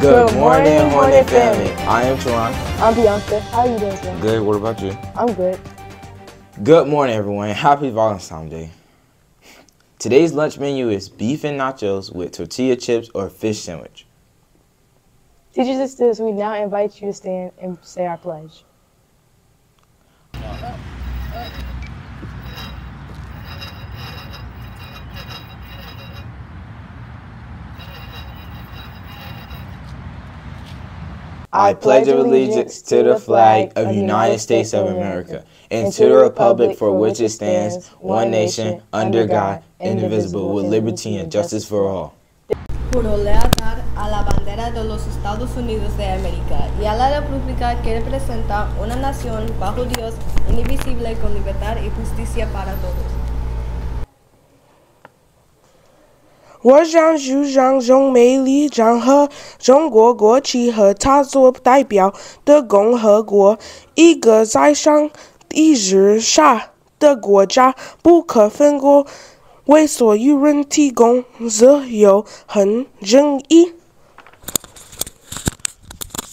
Good morning, Hornet family. I am Teron. I'm Bianca. How are you doing today? Good. What about you? I'm good. Good morning, everyone. Happy Valentine's Day. Today's lunch menu is beef and nachos with tortilla chips or fish sandwich. Teachers and students, we now invite you to stand and say our pledge. I pledge allegiance to the flag of the United States of America and to the republic for which it stands, one nation, under God, indivisible, with liberty and justice for all. Juro lealtad a la bandera de los Estados Unidos de América y a la república que representa una nación bajo Dios, indivisible, con libertad y justicia para todos. 我将主张用美丽将和中国国旗和它所代表的共和国，一个在上帝之下的国家，不可分割，为所有人提供自由和正义。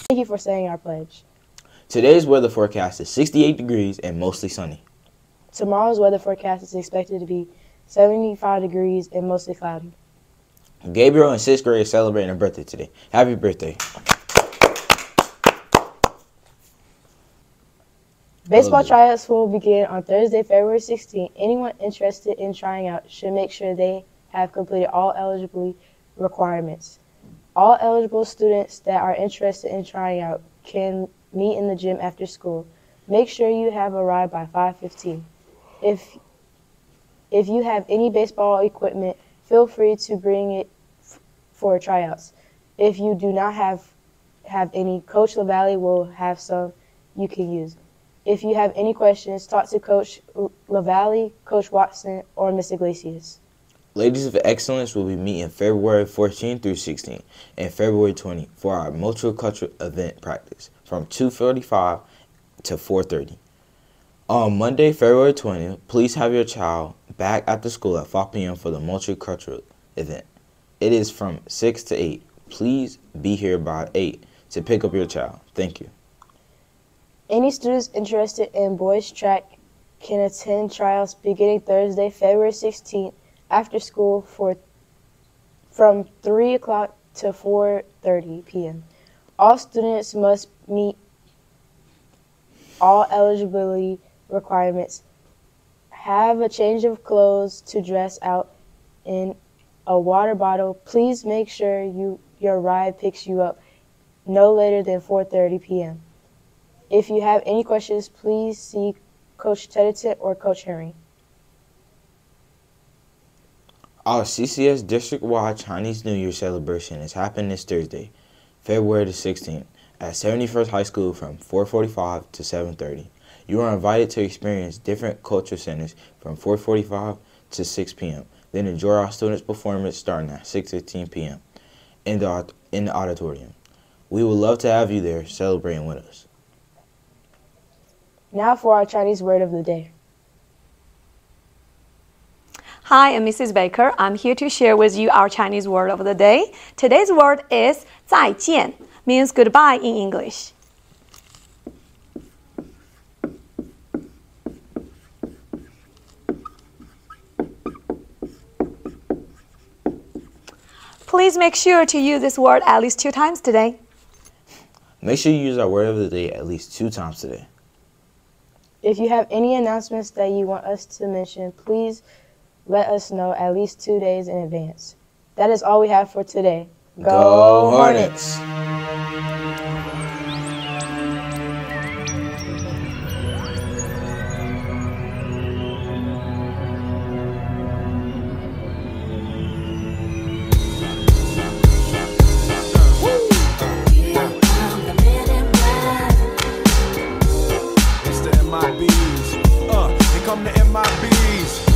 Thank you for saying our pledge. Today's weather forecast is 68 degrees and mostly sunny. Tomorrow's weather forecast is expected to be 75 degrees and mostly cloudy. Gabriel in sixth grade is celebrating a birthday today. Happy birthday. Baseball tryouts will begin on Thursday, February 16th. Anyone interested in trying out should make sure they have completed all eligibility requirements. All eligible students that are interested in trying out can meet in the gym after school. Make sure you have arrived by 5:15. If if you have any baseball equipment, feel free to bring it for tryouts. If you do not have have any, Coach LaValle will have some you can use. If you have any questions, talk to Coach LaValle, Coach Watson, or Miss Iglesias. Ladies of Excellence will be meeting February 14 through 16 and February 20 for our multicultural event practice from 2:45 to 4:30. On Monday, February 20th, please have your child back at the school at 5 p.m. for the multicultural event. It is from 6 to 8. Please be here by 8 to pick up your child. Thank you. Any students interested in boys track can attend trials beginning Thursday, February 16th after school for from 3 o'clock to 4:30 p.m. All students must meet all eligibility requirements. Have a change of clothes to dress out in a water bottle. Please make sure you your ride picks you up no later than 4:30 p.m. If you have any questions, please see Coach Tedderton or Coach Henry. Our CCS district-wide Chinese New Year celebration is happening this Thursday, February the 16th, at 71st High School from 4:45 to 7:30. You are invited to experience different culture centers from 4:45 to 6 p.m. Then enjoy our students' performance starting at 6:15 p.m. in the in the auditorium. We would love to have you there celebrating with us. Now for our Chinese word of the day. Hi, I'm Mrs. Baker. I'm here to share with you our Chinese word of the day. Today's word is 再见, means goodbye in English. Please make sure to use this word at least two times today. Make sure you use our word of the day at least two times today. If you have any announcements that you want us to mention, please let us know at least two days in advance. That is all we have for today. Go Hornets! It's come the MIBs.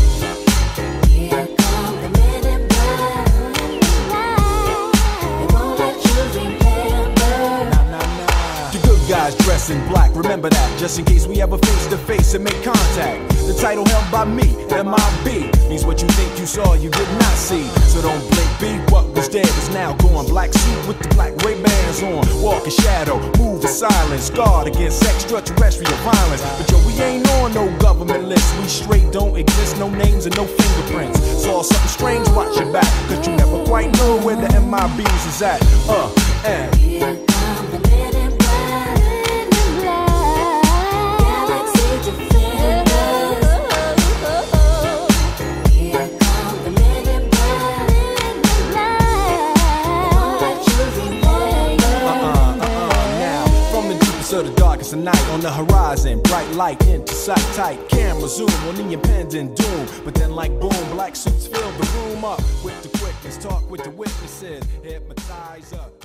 In black, remember that. Just in case we ever face to face and make contact. The title held by me, MIB, means what you think you saw, you did not see. So don't blink, be what was dead is now gone. Black suit with the black Ray Bans on. Walk in shadow, move in silence, guard against extraterrestrial violence. But yo, we ain't on no government list. We straight don't exist, no names and no fingerprints. Saw something strange, watch your back, cause you never quite know where the MIBs is at. Uh, and. Horizon, bright light into sight tight. Camera zoom on the impending doom, but then like boom, black suits fill the room up with the quickness. Talk with the witnesses, hypnotize up.